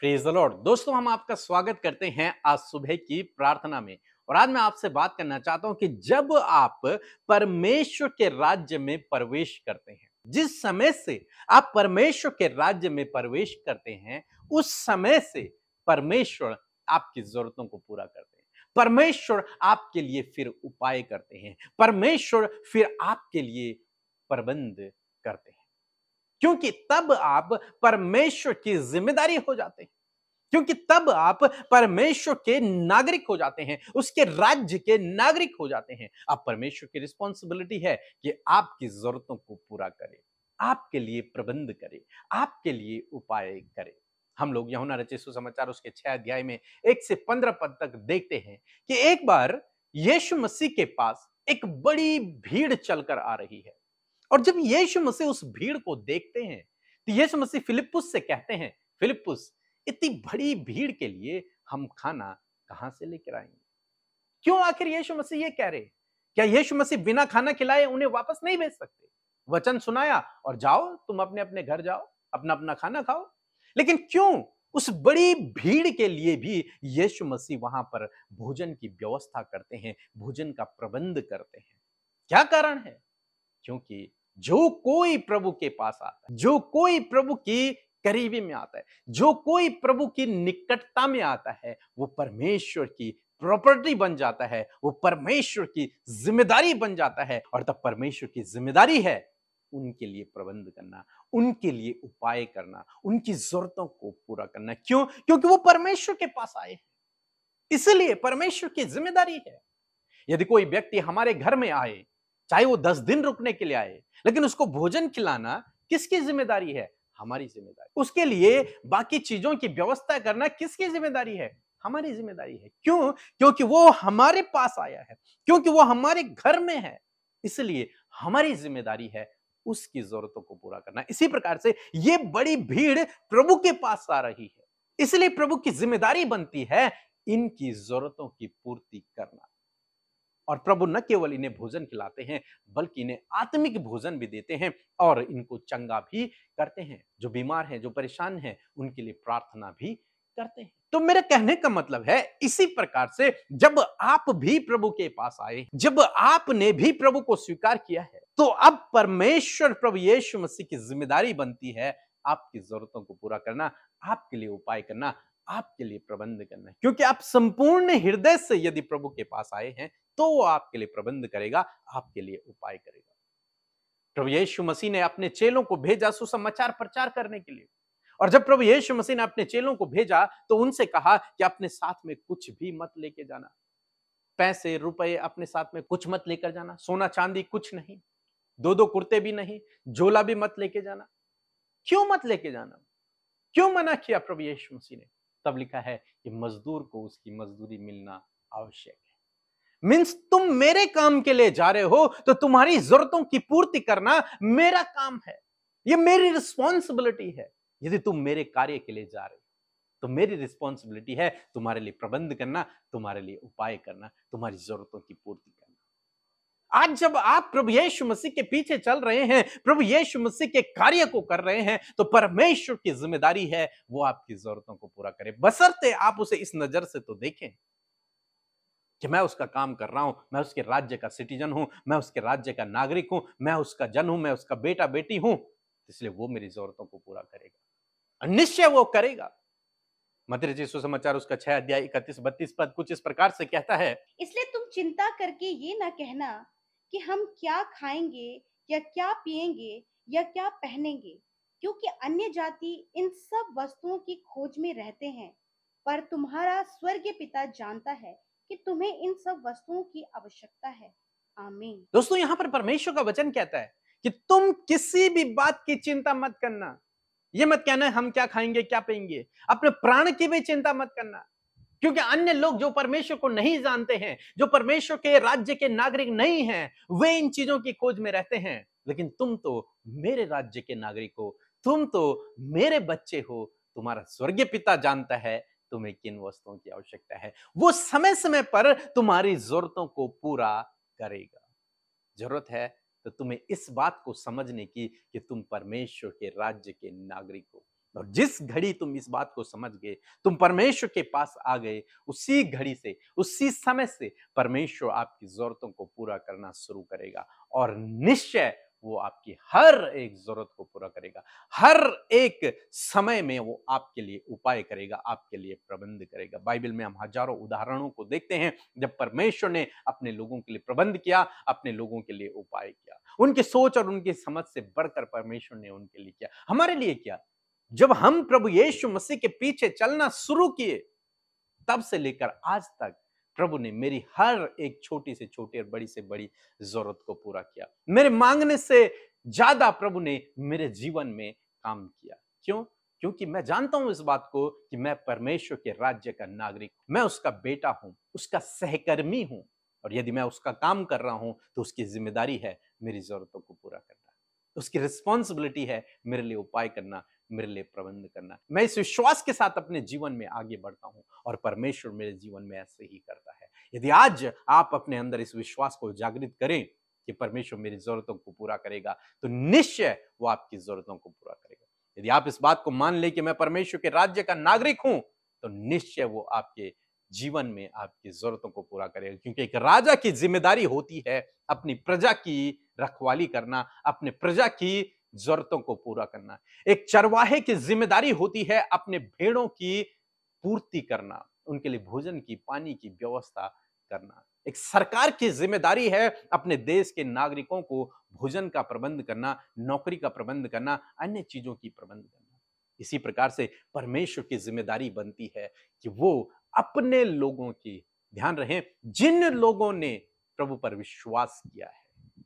Praise the Lord दोस्तों, हम आपका स्वागत करते हैं आज सुबह की प्रार्थना में। और आज मैं आपसे बात करना चाहता हूँ कि जब आप परमेश्वर के राज्य में प्रवेश करते हैं, जिस समय से आप परमेश्वर के राज्य में प्रवेश करते हैं, उस समय से परमेश्वर आपकी जरूरतों को पूरा करते हैं। परमेश्वर आपके लिए फिर उपाय करते हैं। परमेश्वर फिर आपके लिए प्रबंध करते हैं। क्योंकि तब आप परमेश्वर की ज़िम्मेदारी हो जाते हैं। क्योंकि तब आप परमेश्वर के नागरिक हो जाते हैं, उसके राज्य के नागरिक हो जाते हैं। अब परमेश्वर की रिस्पॉन्सिबिलिटी है कि आपकी जरूरतों को पूरा करे, आपके लिए प्रबंध करे, आपके लिए उपाय करे। हम लोग यहुना रचे सुसमाचार उसके छह अध्याय में एक से पंद्रह पद तक देखते हैं कि एक बार यीशु मसीह के पास एक बड़ी भीड़ चलकर आ रही है। और जब यीशु मसीह उस भीड़ को देखते हैं तो यीशु मसीह फिलिपुस से कहते हैं फिलिपुस इतनी बड़ी भीड़ के लिए हम खाना कहाँ से लेकर आएँगे? क्यों आखिर यीशु मसीह ये कह रहे? क्या यीशु मसीह बिना खाना खिलाए उन्हें वापस नहीं भेज सकते? वचन सुनाया और जाओ, तुम अपने अपने घर जाओ, अपना अपना खाना खाओ। लेकिन क्यों उस बड़ी भीड़ के लिए भी यीशु मसीह वहाँ पर भोजन की व्यवस्था करते हैं, भोजन का प्रबंध करते हैं? क्या कारण है? क्योंकि जो कोई प्रभु के पास आता है, जो कोई प्रभु की करीबी में आता है, जो कोई प्रभु की निकटता में आता है, वो परमेश्वर की प्रॉपर्टी बन जाता है, वो परमेश्वर की ज़िम्मेदारी बन जाता है और तब परमेश्वर की ज़िम्मेदारी है उनके लिए प्रबंध करना, उनके लिए उपाय करना, उनकी जरूरतों को पूरा करना। क्यों? क्योंकि वो परमेश्वर के पास आए हैं। इसलिए परमेश्वर की ज़िम्मेदारी है। यदि कोई व्यक्ति हमारे घर में आए चाहे वो दस दिन रुकने के लिए आए, लेकिन उसको भोजन खिलाना किसकी ज़िम्मेदारी है? हमारी ज़िम्मेदारी। उसके लिए बाकी चीज़ों की व्यवस्था करना किसकी ज़िम्मेदारी है? हमारी ज़िम्मेदारी है। क्यों? क्योंकि वो हमारे पास आया है, क्योंकि वो हमारे घर में है। इसलिए हमारी ज़िम्मेदारी है उसकी जरूरतों को पूरा करना। इसी प्रकार से ये बड़ी भीड़ प्रभु के पास आ रही है। इसलिए प्रभु की ज़िम्मेदारी बनती है इनकी जरूरतों की पूर्ति करना। और प्रभु न केवल इन्हें भोजन खिलाते हैं, बल्कि इन्हें आत्मिक भोजन भी देते हैं और इनको चंगा भी करते हैं। जो बीमार हैं, जो परेशान हैं, उनके लिए प्रार्थना भी करते हैं। तो मेरे कहने का मतलब है, इसी प्रकार से जब आप भी प्रभु के पास आए, जब आपने भी प्रभु को स्वीकार किया है तो अब परमेश्वर प्रभु यीशु मसीह की ज़िम्मेदारी बनती है, आपकी जरूरतों को पूरा करना, आपके लिए उपाय करना आपके लिए प्रबंध करना है। क्योंकि आप संपूर्ण हृदय से यदि प्रभु के पास आए हैं तो वो आपके लिए प्रबंध करेगा, आपके लिए उपाय करेगा। प्रभु यीशु मसीह ने अपने चेलों को भेजा सुसमाचार प्रचार करने के लिए। और जब प्रभु यीशु मसीह ने अपने चेलों को भेजा तो उनसे कहा कि अपने साथ में कुछ भी मत लेके जाना। पैसे, रुपए अपने साथ में कुछ मत लेकर जाना। सोना, चांदी कुछ नहीं। दो दो कुर्ते भी नहीं। झोला भी मत लेके जाना। क्यों मत लेके जाना? क्यों मना किया प्रभु यीशु मसीह ने? तब लिखा है कि मजदूर को उसकी मजदूरी मिलना आवश्यक है। मीन्स तुम मेरे काम के लिए जा रहे हो तो तुम्हारी जरूरतों की पूर्ति करना मेरा काम है। ये मेरी रिस्पॉन्सिबिलिटी है। यदि तुम मेरे कार्य के लिए जा रहे हो तो मेरी रिस्पॉन्सिबिलिटी है तुम्हारे लिए प्रबंध करना, तुम्हारे लिए उपाय करना, तुम्हारी जरूरतों की पूर्ति करना आज जब आप प्रभु यीशु मसीह के पीछे चल रहे हैं, प्रभु यीशु मसीह के कार्य को कर रहे हैं तो परमेश्वर की ज़िम्मेदारी है, वो आपकी जरूरतों को पूरा करे। बसरते आप उसे इस नज़र से तो देखें कि मैं उसका काम कर रहा हूँ, मैं उसके राज्य का सिटीजन हूँ, मैं उसके राज्य का नागरिक हूँ, मैं उसका जन हूँ, मैं उसका बेटा बेटी हूँ, इसलिए वो मेरी जरूरतों को पूरा करेगा निश्चय वो करेगा। मध्य जी सुसमाचार उसका छह अध्याय इकतीस बत्तीस पद कुछ इस प्रकार से कहता है, इसलिए तुम चिंता करके ये ना कहना कि हम क्या खाएँगे या क्या पिएँगे या क्या पहनेंगे? क्योंकि अन्य जाति इन सब वस्तुओं की खोज में रहते हैं, पर तुम्हारा स्वर्गीय पिता जानता है कि तुम्हें इन सब वस्तुओं की आवश्यकता है। आमीन। दोस्तों, यहाँ पर परमेश्वर का वचन कहता है कि तुम किसी भी बात की चिंता मत करना। ये मत कहना हम क्या खाएँगे, क्या पिएँगे। अपने प्राण की भी चिंता मत करना। क्योंकि अन्य लोग जो परमेश्वर को नहीं जानते हैं, जो परमेश्वर के राज्य के नागरिक नहीं हैं, वे इन चीज़ों की खोज में रहते हैं। लेकिन तुम तो मेरे राज्य के नागरिक हो, तुम तो मेरे बच्चे हो, तुम्हारा स्वर्गीय पिता जानता है, तुम्हें किन वस्तुओं की आवश्यकता है। वो समय समय पर तुम्हारी जरूरतों को पूरा करेगा। ज़रूरत है तो तुम्हें इस बात को समझने की कि तुम परमेश्वर के राज्य के नागरिक हो। और जिस घड़ी तुम इस बात को समझ गए, तुम परमेश्वर के पास आ गए, उसी घड़ी से, उसी समय से परमेश्वर आपकी जरूरतों को पूरा करना शुरू करेगा और निश्चय वो आपकी हर एक ज़रूरत को पूरा करेगा। हर एक समय में वो आपके लिए उपाय करेगा, आपके लिए प्रबंध करेगा। बाइबल में हम हज़ारों उदाहरणों को देखते हैं, जब परमेश्वर ने अपने लोगों के लिए प्रबंध किया, अपने लोगों के लिए उपाय किया। उनकी सोच और उनकी समझ से बढ़कर परमेश्वर ने उनके लिए किया। हमारे लिए किया? जब हम प्रभु यीशु मसीह के पीछे चलना शुरू किए, तब से लेकर आज तक प्रभु ने मेरी हर एक छोटी से छोटी और बड़ी से बड़ी ज़रूरत को पूरा किया। मेरे मांगने से ज़्यादा प्रभु ने मेरे जीवन में काम किया। क्यों? क्योंकि मैं जानता हूँ इस बात को कि मैं परमेश्वर के राज्य का नागरिक मैं उसका बेटा हूँ, उसका सहकर्मी हूँ और यदि मैं उसका काम कर रहा हूँ तो उसकी ज़िम्मेदारी है मेरी जरूरतों को पूरा करना। उसकी रिस्पॉन्सिबिलिटी है मेरे लिए उपाय करना। मेरे लिए प्रबंध करना। मैं इस विश्वास के साथ अपने जीवन में आगे बढ़ता हूँ और परमेश्वर मेरे जीवन में ऐसे ही करता है। यदि आज आप अपने अंदर इस विश्वास को जागृत करें कि परमेश्वर मेरी जरूरतों को पूरा करेगा तो निश्चय वो आपकी जरूरतों को पूरा करेगा। यदि आप इस बात को मान ले कि मैं परमेश्वर के राज्य का नागरिक हूँ तो निश्चय वो आपके जीवन में आपकी जरूरतों को पूरा करेगा। क्योंकि एक राजा की ज़िम्मेदारी होती है अपनी प्रजा की रखवाली करना, अपने प्रजा की जरूरतों को पूरा करना एक चरवाहे की ज़िम्मेदारी होती है अपने भेड़ों की पूर्ति करना, उनके लिए भोजन की, पानी की व्यवस्था करना। एक सरकार की ज़िम्मेदारी है अपने देश के नागरिकों को भोजन का प्रबंध करना, नौकरी का प्रबंध करना, अन्य चीज़ों की प्रबंध करना। इसी प्रकार से परमेश्वर की ज़िम्मेदारी बनती है कि वो अपने लोगों की, ध्यान रहे, जिन लोगों ने प्रभु पर विश्वास किया है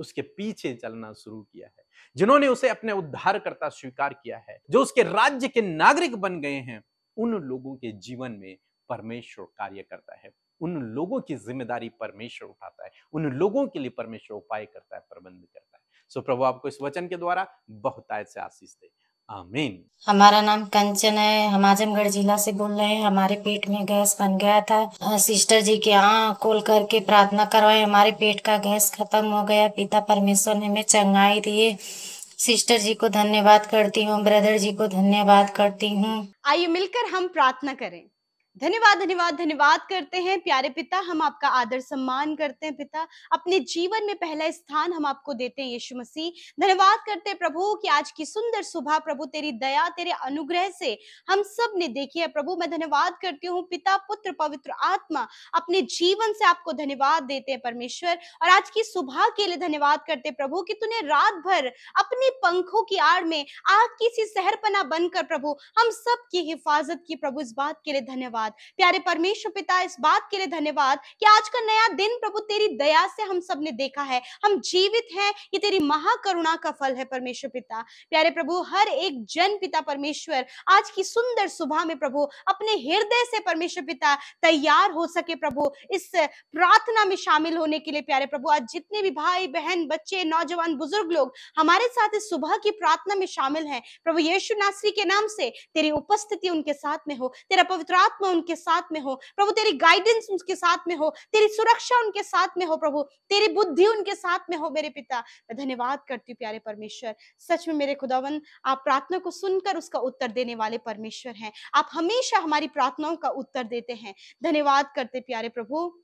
उसके पीछे चलना शुरू किया है। जिन्होंने उसे अपने उद्धारकर्ता स्वीकार किया है, जो उसके राज्य के नागरिक बन गए हैं, उन लोगों के जीवन में परमेश्वर कार्य करता है। उन लोगों की ज़िम्मेदारी परमेश्वर उठाता है। उन लोगों के लिए परमेश्वर उपाय करता है, प्रबंध करता है। सो प्रभु आपको इस वचन के द्वारा बहुतायत से आशीष दे। आमीन। हमारा नाम कंचन है। हम आजमगढ़ जिला से बोल रहे हैं। हमारे पेट में गैस बन गया था। सिस्टर जी के यहाँ कॉल करके प्रार्थना करवाए। हमारे पेट का गैस खत्म हो गया। पिता परमेश्वर ने हमें चंगाई दिए। सिस्टर जी को धन्यवाद करती हूँ। ब्रदर जी को धन्यवाद करती हूँ। आइए मिलकर हम प्रार्थना करें। धन्यवाद धन्यवाद धन्यवाद करते हैं प्यारे पिता। हम आपका आदर सम्मान करते हैं पिता। अपने जीवन में पहला स्थान हम आपको देते हैं यीशु मसीह। धन्यवाद करते हैं प्रभु कि आज की सुंदर सुबह, प्रभु तेरी दया, तेरे अनुग्रह से हम सबने देखी है प्रभु। मैं धन्यवाद करती हूँ पिता, पुत्र, पवित्र आत्मा अपने जीवन से आपको धन्यवाद देते हैं परमेश्वर। और आज की सुबह के लिए धन्यवाद करते प्रभु कि तूने रात भर अपने पंखों की आड़ में आग की सी सहरपना बनकर प्रभु हम सब की हिफाजत की प्रभु इस बात के लिए धन्यवाद। धन्यवाद। प्यारे परमेश्वर पिता, इस बात के लिए धन्यवाद कि आज का नया दिन प्रभु तेरी दया से हम सबने देखा है। हम जीवित हैं, ये तेरी महाकरुणा का फल है परमेश्वर पिता। प्यारे प्रभु, हर एक जन पिता परमेश्वर, आज की सुंदर सुबह में प्रभु, अपने हृदय से परमेश्वर पिता तैयार हो सके प्रभु, इस प्रार्थना में शामिल होने के लिए प्यारे प्रभु, आज जितने भी भाई, बहन, बच्चे, नौजवान, बुज़ुर्ग लोग हमारे साथ इस सुबह की प्रार्थना में शामिल हैं, प्रभु यीशु नासरी के नाम से तेरी उपस्थिति उनके साथ में हो, तेरा पवित्र आत्मा उनके साथ में हो, प्रभु तेरी गाइडेंस उनके साथ में हो, तेरी सुरक्षा उनके साथ में हो, प्रभु तेरी बुद्धि उनके साथ में हो मेरे पिता। मैं धन्यवाद करती हूँ प्यारे परमेश्वर। सच में मेरे खुदावन, आप प्रार्थना को सुनकर उसका उत्तर देने वाले परमेश्वर हैं। आप हमेशा हमारी प्रार्थनाओं का उत्तर देते हैं। धन्यवाद करते प्यारे प्रभु।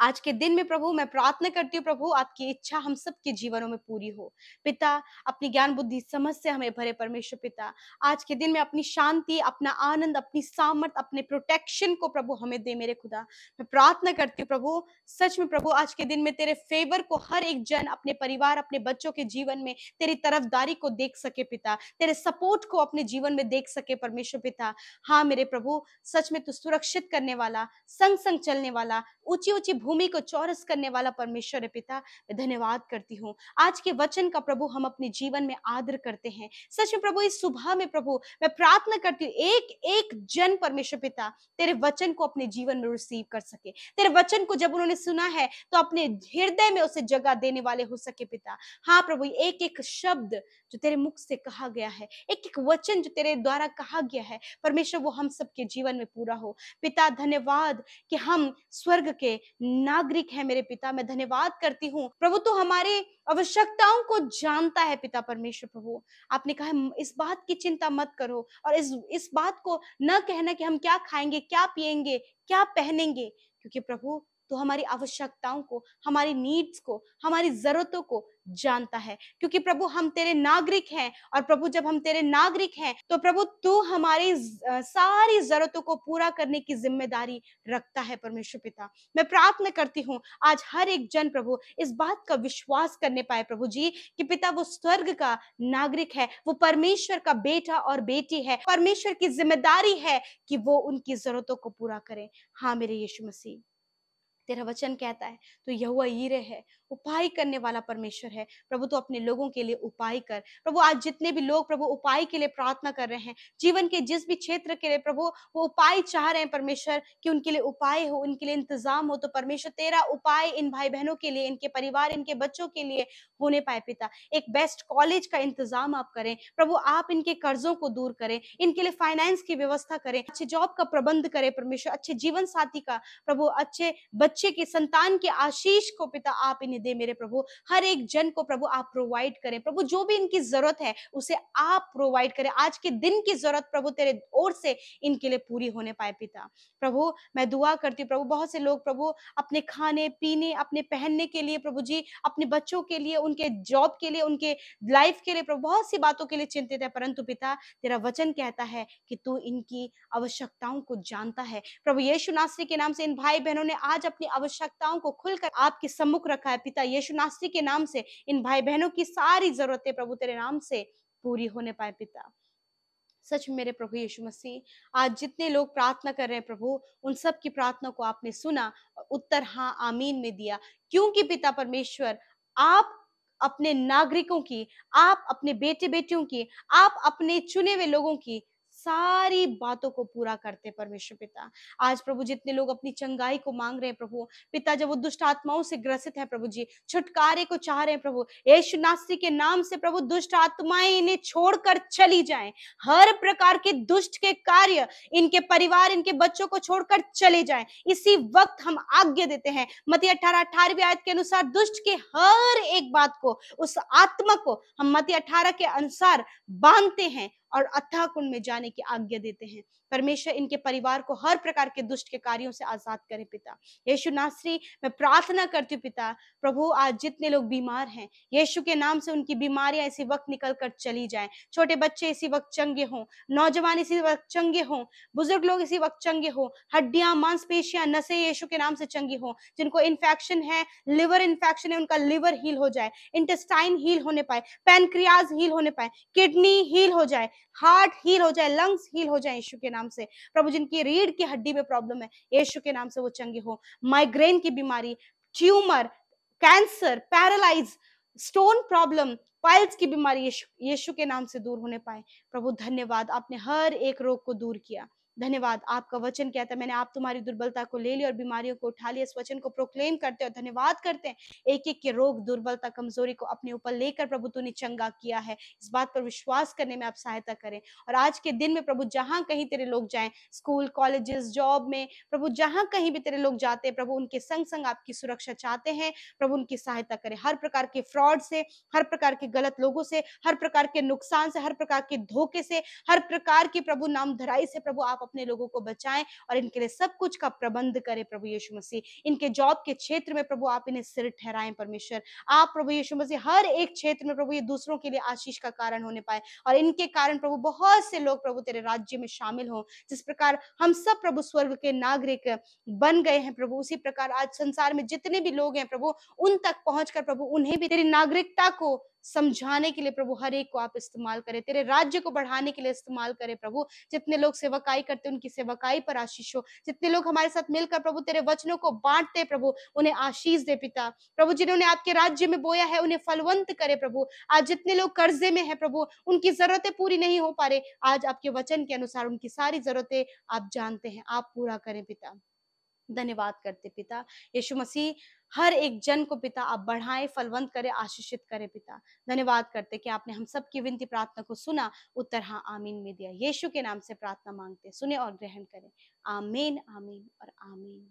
आज के दिन में प्रभु, मैं प्रार्थना करती हूँ प्रभु, आपकी इच्छा हम सबके जीवनों में पूरी हो। पिता, अपनी ज्ञान, बुद्धि, समझ से हमें भरे परमेश्वर पिता, आज के दिन में अपनी शांति, अपना आनंद, अपनी सामर्थ, अपने प्रोटेक्शन को प्रभु हमें दे मेरे खुदा। मैं प्रार्थना करती हूँ प्रभु, सच में प्रभु, आज के दिन में तेरे फेवर को हर एक जन, अपने परिवार, अपने बच्चों के जीवन में तेरी तरफदारी को देख सके पिता, तेरे सपोर्ट को अपने जीवन में देख सके परमेश्वर पिता। हाँ मेरे प्रभु, सच में तू सुरक्षित करने वाला संग संग चलने वाला ऊँची ऊँची भूमि को चौरस करने वाला परमेश्वर है पिता, मैं धन्यवाद करती हूँ। आज के वचन का प्रभु हम अपने जीवन में आदर करते हैं। सच में प्रभु, इस सुबह में प्रभु, मैं प्रार्थना करती हूँ एक एक जन परमेश्वर पिता, तेरे वचन को अपने जीवन में रिसीव कर सके। तेरे वचन को जब उन्होंने सुना है तो अपने हृदय में उसे जगह देने वाले हो सके पिता। हाँ प्रभु एक एक शब्द जो तेरे मुख से कहा गया है एक एक वचन जो तेरे द्वारा कहा गया है, परमेश्वर वो हम सबके जीवन में पूरा हो। पिता, धन्यवाद कि हम स्वर्ग के नागरिक है मेरे पिता, मैं धन्यवाद करती हूँ। प्रभु तो हमारे आवश्यकताओं को जानता है पिता परमेश्वर प्रभु। आपने कहा इस बात की चिंता मत करो और इस इस बात को न कहना कि हम क्या खाएँगे, क्या पिएँगे क्या पहनेंगे, क्योंकि प्रभु तो हमारी आवश्यकताओं को, हमारी नीड्स को, हमारी जरूरतों को जानता है। क्योंकि प्रभु हम तेरे नागरिक हैं और प्रभु जब हम तेरे नागरिक हैं तो प्रभु तू हमारी सारी जरूरतों को पूरा करने की ज़िम्मेदारी रखता है परमेश्वर पिता। मैं प्रार्थना करती हूँ, आज हर एक जन प्रभु इस बात का विश्वास करने पाए प्रभु जी कि पिता वो स्वर्ग का नागरिक है, वो परमेश्वर का बेटा और बेटी है, परमेश्वर की ज़िम्मेदारी है कि वो उनकी जरूरतों को पूरा करें। हाँ मेरे यीशु मसीह। तेरा वचन कहता है तो यहुआ ईरे है, उपाय करने वाला परमेश्वर है। प्रभु तो अपने लोगों के लिए उपाय कर। प्रभु, आज जितने भी लोग प्रभु उपाय के लिए प्रार्थना कर रहे हैं, जीवन के जिस भी क्षेत्र के लिए प्रभु वो उपाय चाह रहे हैं परमेश्वर कि उनके लिए उपाय हो, उनके लिए इंतज़ाम हो तो परमेश्वर तेरा उपाय इन भाई बहनों के लिए, इनके परिवार, इनके बच्चों के लिए होने पाए पिता। एक बेस्ट कॉलेज का इंतज़ाम आप करें। प्रभु, आप इनके कर्जों को दूर करें, इनके लिए फाइनेंस की व्यवस्था करें, अच्छे जॉब का प्रबंध करें परमेश्वर, अच्छे जीवन साथी का प्रभु, अच्छे बच्चे की, संतान के आशीष को पिता आप इन्हें दे मेरे प्रभु। हर एक जन को प्रभु आप प्रोवाइड करें। प्रभु, जो भी इनकी ज़रूरत है, उसे आप प्रोवाइड करें। आज के दिन की ज़रूरत प्रभु तेरे ओर से इनके लिए पूरी होने पाए पिता। प्रभु, मैं दुआ करती हूँ प्रभु, बहुत से लोग प्रभु अपने खाने, पीने, अपने पहनने के लिए प्रभु जी, अपने बच्चों के लिए, उनके जॉब के लिए, उनके लाइफ के लिए प्रभु बहुत सी बातों के लिए चिंतित है। परंतु पिता, तेरा वचन कहता है कि तू इनकी आवश्यकताओं को जानता है। प्रभु यीशु नासरी के नाम से इन भाई बहनों ने आज अपनी आवश्यकताओं को खुलकर आपके सम्मुख रखा है। पिता यीशु नासरी के नाम से, इन भाई बहनों की सारी जरूरतें प्रभु तेरे नाम से पूरी होने पाए पिता। सच मेरे प्रभु यीशु मसीह, आज जितने लोग प्रार्थना कर रहे हैं प्रभु, उन सब की प्रार्थना को आपने सुना, उत्तर हाँ आमीन में दिया। क्योंकि पिता परमेश्वर, आप अपने नागरिकों की, आप अपने बेटे बेटियों की, आप अपने चुने हुए लोगों की सारी बातों को पूरा करते परमेश्वर पिता। आज प्रभु जितने लोग अपनी चंगाई को मांग रहे हैं प्रभु, पिता जब वो दुष्ट आत्माओं से ग्रसित है प्रभु जी, छुटकारे को चाह रहे हैं प्रभु, यशु नास्ती के नाम से प्रभु दुष्ट आत्माएँ इन्हें छोड़कर चली जाए। हर प्रकार के दुष्ट के कार्य इनके परिवार, इनके बच्चों को छोड़कर चले जाए। इसी वक्त हम आज्ञा देते हैं मती अठारह, अठारहवीं आयत के अनुसार दुष्ट के हर एक बात को, उस आत्मा को हम मती अठारह के अनुसार बांधते हैं। और अथाह कुंड में जाने की आज्ञा देते हैं। परमेश्वर इनके परिवार को हर प्रकार के दुष्ट के कार्यों से आज़ाद करे पिता। यीशु नासरी, मैं प्रार्थना करती हूँ पिता, प्रभु, आज जितने लोग बीमार हैं, यीशु के नाम से उनकी बीमारियाँ इसी वक्त निकल कर चली जाएँ। छोटे बच्चे इसी वक्त चंगे हों, नौजवान इसी वक्त चंगे हों, बुज़ुर्ग लोग इसी वक्त चंगे हों, हड्डियाँ, मांसपेशियाँ नशे यीशु के नाम से चंगी हों, जिनको इन्फेक्शन है लिवर इन्फेक्शन है, उनका लिवर हील हो जाए इंटेस्टाइन हील होने पाए पैनक्रियाज हील होने पाए किडनी हील हो जाए हार्ट हील हो जाए, लंग्स हील हो जाए यीशु के नाम से। प्रभु, जिनकी रीढ़ की हड्डी में प्रॉब्लम है, यीशु के नाम से वो चंगे हो। माइग्रेन की बीमारी, tumour, cancer, paralyse, stone problem, piles की बीमारी यीशु के नाम से दूर होने पाए। प्रभु, धन्यवाद। आपने हर एक रोग को दूर किया। धन्यवाद, आपका वचन कहता है मैंने आप तुम्हारी दुर्बलता को ले लिया और बीमारियों को उठा लिया। इस वचन को प्रोक्लेम करते और धन्यवाद करते हैं। एक एक के रोग, दुर्बलता, कमज़ोरी को अपने ऊपर लेकर प्रभु तूने चंगा किया है। इस बात पर विश्वास करने में आप सहायता करें। और आज के दिन में प्रभु जहाँ कहीं तेरे लोग जाए, स्कूल, कॉलेजेस, जॉब में, प्रभु जहाँ कहीं भी तेरे लोग जाते हैं, प्रभु उनके संग संग आपकी सुरक्षा चाहते हैं। प्रभु उनकी सहायता करें। हर प्रकार के फ्रॉड से, हर प्रकार के गलत लोगों से, हर प्रकार के नुकसान से, हर प्रकार के धोखे से, हर प्रकार की प्रभु नाम धराई से प्रभु आप अपने लोगों को बचाएँ और इनके लिए सब कुछ का प्रबंध करें प्रभु यीशु मसीह। इनके जॉब के क्षेत्र में प्रभु आप इन्हें सिर ठहराएँ परमेश्वर। आप प्रभु यीशु मसीह हर एक क्षेत्र में प्रभु ये दूसरों के लिए आशीष का कारण होने पाए और इनके कारण प्रभु बहुत से लोग प्रभु तेरे राज्य में शामिल हो। जिस प्रकार हम सब प्रभु स्वर्ग के नागरिक बन गए हैं प्रभु, उसी प्रकार आज संसार में जितने भी लोग हैं प्रभु, उन तक पहुंचकर प्रभु उन्हें भी तेरी नागरिकता को समझाने के लिए प्रभु, हर एक को आप इस्तेमाल करें। तेरे राज्य को बढ़ाने के लिए इस्तेमाल करें प्रभु। जितने लोग सेवकाई करते उनकी सेवकाई पर आशीष हो। जितने लोग हमारे साथ मिलकर प्रभु, तेरे वचनों को बांटते प्रभु, उन्हें आशीष दे पिता। प्रभु, जिन्होंने आपके राज्य में बोया है, उन्हें फलवंत करे प्रभु। आज जितने लोग कर्जे में है प्रभु, उनकी जरूरतें पूरी नहीं हो पा रहे। आज आपके वचन के अनुसार उनकी सारी जरूरतें आप जानते हैं। आप पूरा करें पिता। धन्यवाद करते पिता। यीशु मसीह, हर एक जन को पिता, आप बढ़ाएँ, फलवंत करें, आशीषित करें पिता। धन्यवाद करते कि आपने हम सब की विनती प्रार्थना को सुना। उत्तर हाँ आमीन में दिया। यीशु के नाम से प्रार्थना मांगते सुने और ग्रहण करें। आमीन आमीन और आमीन।